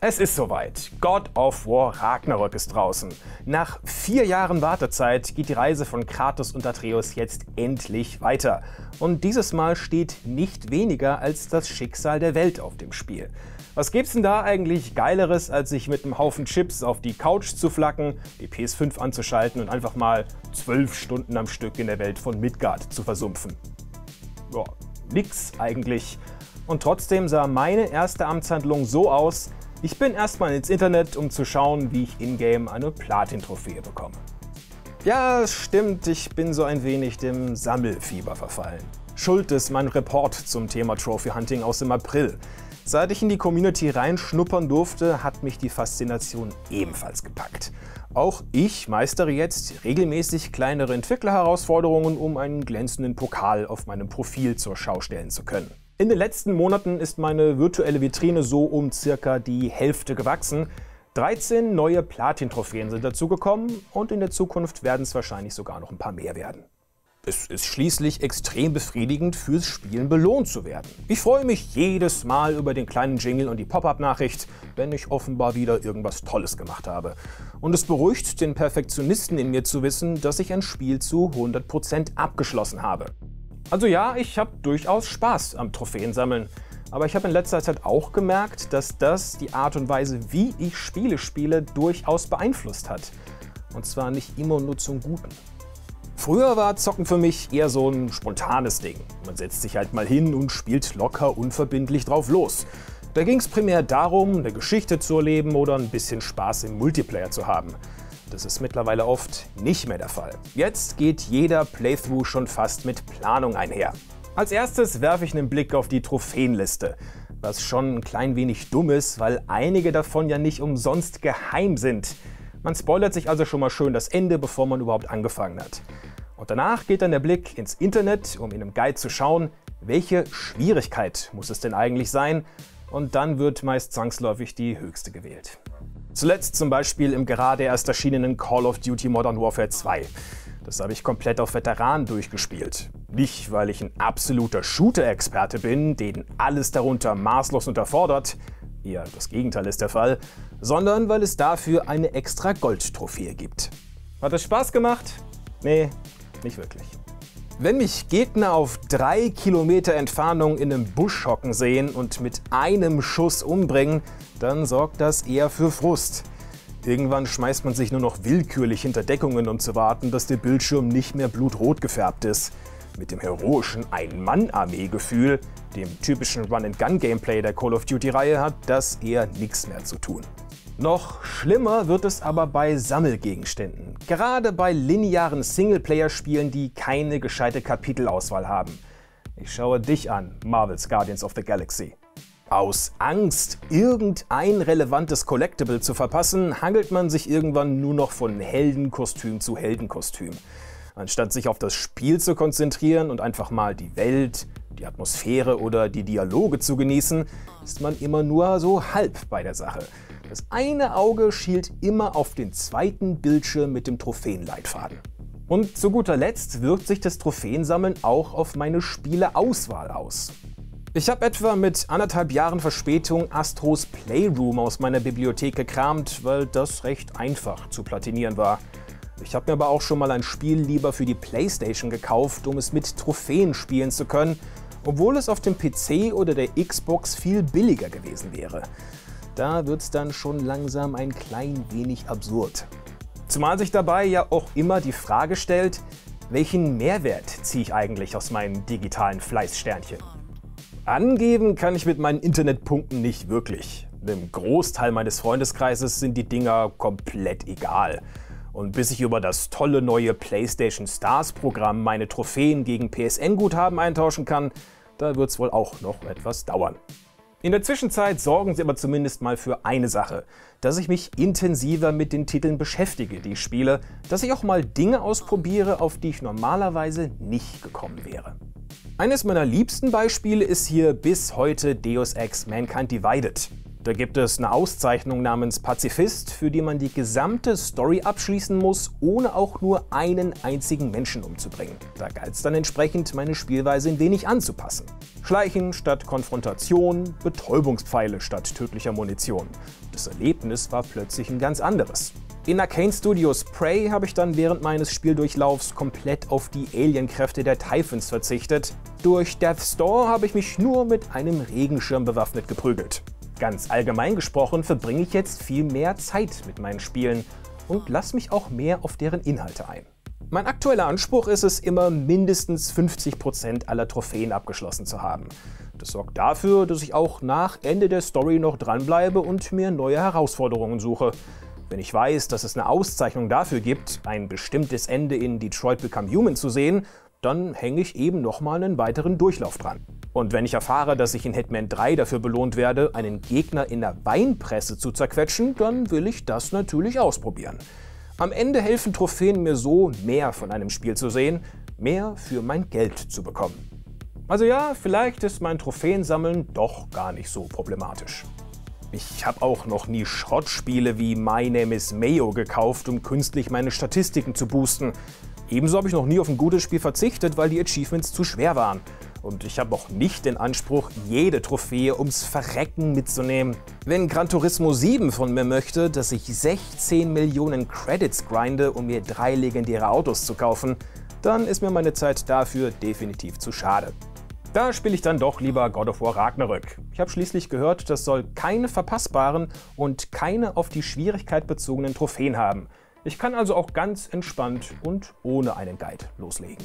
Es ist soweit. God of War Ragnarök ist draußen. Nach vier Jahren Wartezeit geht die Reise von Kratos und Atreus jetzt endlich weiter. Und dieses Mal steht nicht weniger als das Schicksal der Welt auf dem Spiel. Was gibt's denn da eigentlich Geileres, als sich mit einem Haufen Chips auf die Couch zu flacken, die PS5 anzuschalten und einfach mal zwölf Stunden am Stück in der Welt von Midgard zu versumpfen? Ja, nix eigentlich. Und trotzdem sah meine erste Amtshandlung so aus, ich bin erstmal ins Internet, um zu schauen, wie ich in-game eine Platin-Trophäe bekomme. Ja, es stimmt, ich bin so ein wenig dem Sammelfieber verfallen. Schuld ist mein Report zum Thema Trophy Hunting aus dem April. Seit ich in die Community reinschnuppern durfte, hat mich die Faszination ebenfalls gepackt. Auch ich meistere jetzt regelmäßig kleinere Entwicklerherausforderungen, um einen glänzenden Pokal auf meinem Profil zur Schau stellen zu können. In den letzten Monaten ist meine virtuelle Vitrine so um circa die Hälfte gewachsen. 13 neue Platin-Trophäen sind dazugekommen und in der Zukunft werden es wahrscheinlich sogar noch ein paar mehr werden. Es ist schließlich extrem befriedigend, fürs Spielen belohnt zu werden. Ich freue mich jedes Mal über den kleinen Jingle und die Pop-up-Nachricht, wenn ich offenbar wieder irgendwas Tolles gemacht habe. Und es beruhigt den Perfektionisten in mir zu wissen, dass ich ein Spiel zu 100% abgeschlossen habe. Also ja, ich habe durchaus Spaß am Trophäensammeln. Aber ich habe in letzter Zeit auch gemerkt, dass das die Art und Weise, wie ich Spiele spiele, durchaus beeinflusst hat. Und zwar nicht immer nur zum Guten. Früher war Zocken für mich eher so ein spontanes Ding. Man setzt sich halt mal hin und spielt locker unverbindlich drauf los. Da ging es primär darum, eine Geschichte zu erleben oder ein bisschen Spaß im Multiplayer zu haben. Das ist mittlerweile oft nicht mehr der Fall. Jetzt geht jeder Playthrough schon fast mit Planung einher. Als erstes werfe ich einen Blick auf die Trophäenliste, was schon ein klein wenig dumm ist, weil einige davon ja nicht umsonst geheim sind. Man spoilert sich also schon mal schön das Ende, bevor man überhaupt angefangen hat. Und danach geht dann der Blick ins Internet, um in einem Guide zu schauen, welche Schwierigkeit muss es denn eigentlich sein, und dann wird meist zwangsläufig die höchste gewählt. Zuletzt zum Beispiel im gerade erst erschienenen Call of Duty Modern Warfare 2. Das habe ich komplett auf Veteran durchgespielt. Nicht, weil ich ein absoluter Shooter-Experte bin, den alles darunter maßlos unterfordert, eher das Gegenteil ist der Fall, sondern weil es dafür eine extra Gold-Trophäe gibt. Hat es Spaß gemacht? Nee, nicht wirklich. Wenn mich Gegner auf drei Kilometer Entfernung in einem Busch hocken sehen und mit einem Schuss umbringen, dann sorgt das eher für Frust. Irgendwann schmeißt man sich nur noch willkürlich hinter Deckungen, um zu warten, dass der Bildschirm nicht mehr blutrot gefärbt ist. Mit dem heroischen Ein-Mann-Armee-Gefühl, dem typischen Run-and-Gun-Gameplay der Call of Duty-Reihe, hat das eher nichts mehr zu tun. Noch schlimmer wird es aber bei Sammelgegenständen. Gerade bei linearen Singleplayer-Spielen, die keine gescheite Kapitelauswahl haben. Ich schaue dich an, Marvel's Guardians of the Galaxy. Aus Angst, irgendein relevantes Collectible zu verpassen, hangelt man sich irgendwann nur noch von Heldenkostüm zu Heldenkostüm. Anstatt sich auf das Spiel zu konzentrieren und einfach mal die Welt, die Atmosphäre oder die Dialoge zu genießen, ist man immer nur so halb bei der Sache. Das eine Auge schielt immer auf den zweiten Bildschirm mit dem Trophäenleitfaden. Und zu guter Letzt wirkt sich das Trophäensammeln auch auf meine Spieleauswahl aus. Ich habe etwa mit anderthalb Jahren Verspätung Astros Playroom aus meiner Bibliothek gekramt, weil das recht einfach zu platinieren war. Ich habe mir aber auch schon mal ein Spiel lieber für die PlayStation gekauft, um es mit Trophäen spielen zu können, obwohl es auf dem PC oder der Xbox viel billiger gewesen wäre. Da wird es dann schon langsam ein klein wenig absurd. Zumal sich dabei ja auch immer die Frage stellt, welchen Mehrwert ziehe ich eigentlich aus meinem digitalen Fleißsternchen? Angeben kann ich mit meinen Internetpunkten nicht wirklich. Dem Großteil meines Freundeskreises sind die Dinger komplett egal. Und bis ich über das tolle neue PlayStation Stars Programm meine Trophäen gegen PSN-Guthaben eintauschen kann, da wird es wohl auch noch etwas dauern. In der Zwischenzeit sorgen sie aber zumindest mal für eine Sache, dass ich mich intensiver mit den Titeln beschäftige, die ich spiele, dass ich auch mal Dinge ausprobiere, auf die ich normalerweise nicht gekommen wäre. Eines meiner liebsten Beispiele ist hier bis heute Deus Ex Mankind Divided. Da gibt es eine Auszeichnung namens Pazifist, für die man die gesamte Story abschließen muss, ohne auch nur einen einzigen Menschen umzubringen. Da galt es dann entsprechend, meine Spielweise ein wenig anzupassen. Schleichen statt Konfrontation, Betäubungspfeile statt tödlicher Munition. Das Erlebnis war plötzlich ein ganz anderes. In Arcane Studios Prey habe ich dann während meines Spieldurchlaufs komplett auf die Alienkräfte der Typhons verzichtet. Durch Death's Door habe ich mich nur mit einem Regenschirm bewaffnet geprügelt. Ganz allgemein gesprochen verbringe ich jetzt viel mehr Zeit mit meinen Spielen und lasse mich auch mehr auf deren Inhalte ein. Mein aktueller Anspruch ist es, immer mindestens 50% aller Trophäen abgeschlossen zu haben. Das sorgt dafür, dass ich auch nach Ende der Story noch dranbleibe und mir neue Herausforderungen suche. Wenn ich weiß, dass es eine Auszeichnung dafür gibt, ein bestimmtes Ende in Detroit Become Human zu sehen, dann hänge ich eben nochmal einen weiteren Durchlauf dran. Und wenn ich erfahre, dass ich in Hitman 3 dafür belohnt werde, einen Gegner in der Weinpresse zu zerquetschen, dann will ich das natürlich ausprobieren. Am Ende helfen Trophäen mir so, mehr von einem Spiel zu sehen, mehr für mein Geld zu bekommen. Also ja, vielleicht ist mein Trophäensammeln doch gar nicht so problematisch. Ich habe auch noch nie Schrottspiele wie My Name is Mayo gekauft, um künstlich meine Statistiken zu boosten. Ebenso habe ich noch nie auf ein gutes Spiel verzichtet, weil die Achievements zu schwer waren. Und ich habe auch nicht den Anspruch, jede Trophäe ums Verrecken mitzunehmen. Wenn Gran Turismo 7 von mir möchte, dass ich 16 Millionen Credits grinde, um mir drei legendäre Autos zu kaufen, dann ist mir meine Zeit dafür definitiv zu schade. Da spiele ich dann doch lieber God of War Ragnarök. Ich habe schließlich gehört, das soll keine verpassbaren und keine auf die Schwierigkeit bezogenen Trophäen haben. Ich kann also auch ganz entspannt und ohne einen Guide loslegen.